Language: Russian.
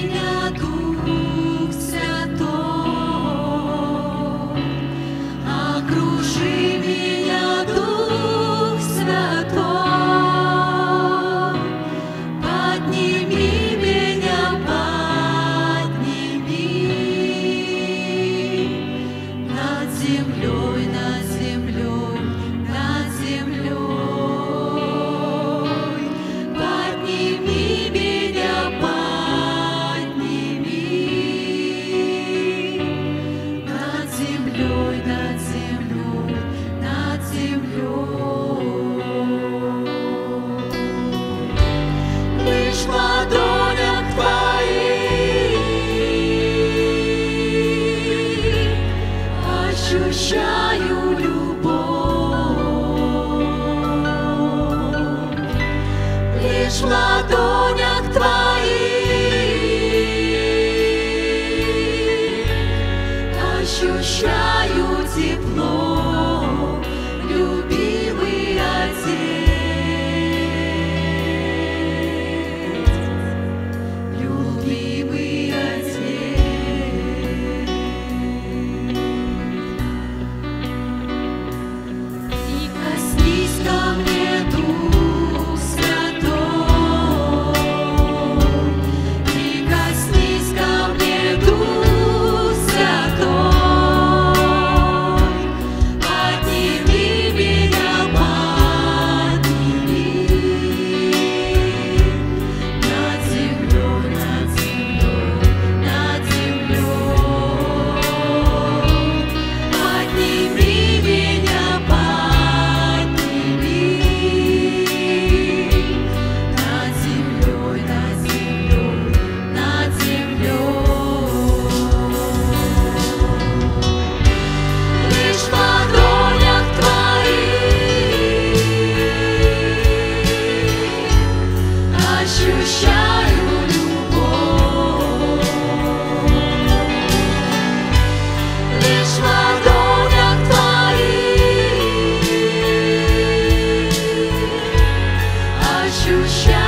Amen. прощаю любовь. Лишь в ладонях твоих ощущаю. to shine.